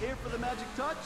here for the magic touch?